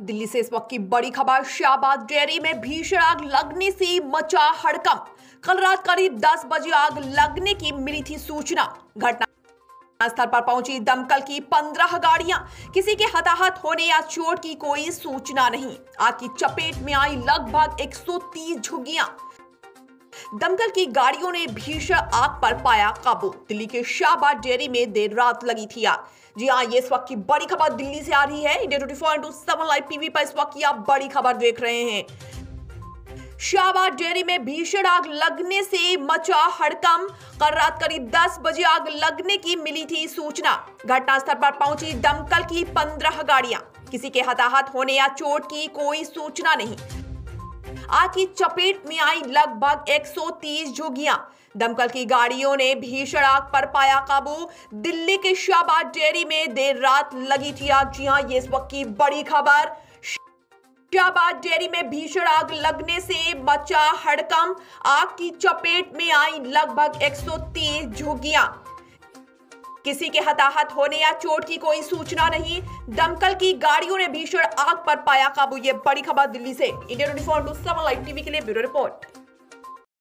दिल्ली से इस वक्त की बड़ी खबर, शाहबाद डेयरी में भीषण आग लगने से मचा हड़कंप। कल रात करीब 10 बजे आग लगने की मिली थी सूचना। घटना स्थल पर पहुँची दमकल की 15 गाड़ियाँ। किसी के हताहत होने या चोट की कोई सूचना नहीं। आग की चपेट में आई लगभग 130 झुग्गियाँ। दमकल की गाड़ियों ने भीषण आग पर पाया काबू। दिल्ली के शाहबाद डेयरी में देर रात लगी थी आग। जी हाँ ये इस वक्त की बड़ी खबर दिल्ली से आ रही है। इंडिया ट्वेंटी लाइव टीवी पर इस वक्त की आप बड़ी खबर देख रहे हैं। शाहबाद डेयरी में भीषण आग लगने से मचा हड़कम कल रात करीब 10 बजे आग लगने की मिली थी सूचना। घटनास्थल पर पहुँची दमकल की 15 गाड़ियाँ। किसी के हताहत होने या चोट की कोई सूचना नहीं। आग की चपेट में आई लगभग 130 झुग्गियाँ। दमकल की गाड़ियों ने भीषण आग पर पाया काबू। दिल्ली के शाहबाद डेयरी में देर रात लगी थी आग। जी हाँ ये इस वक्त की बड़ी खबर। शाहबाद डेयरी में भीषण आग लगने से बचा हड़कम आग की चपेट में आई लगभग 130 झुग्गियाँ। किसी के हताहत होने या चोट की कोई सूचना नहीं, दमकल की गाड़ियों ने भीषण आग पर पाया काबू। ये बड़ी खबर दिल्ली से। India twenty four live TV के लिए ब्यूरो रिपोर्ट।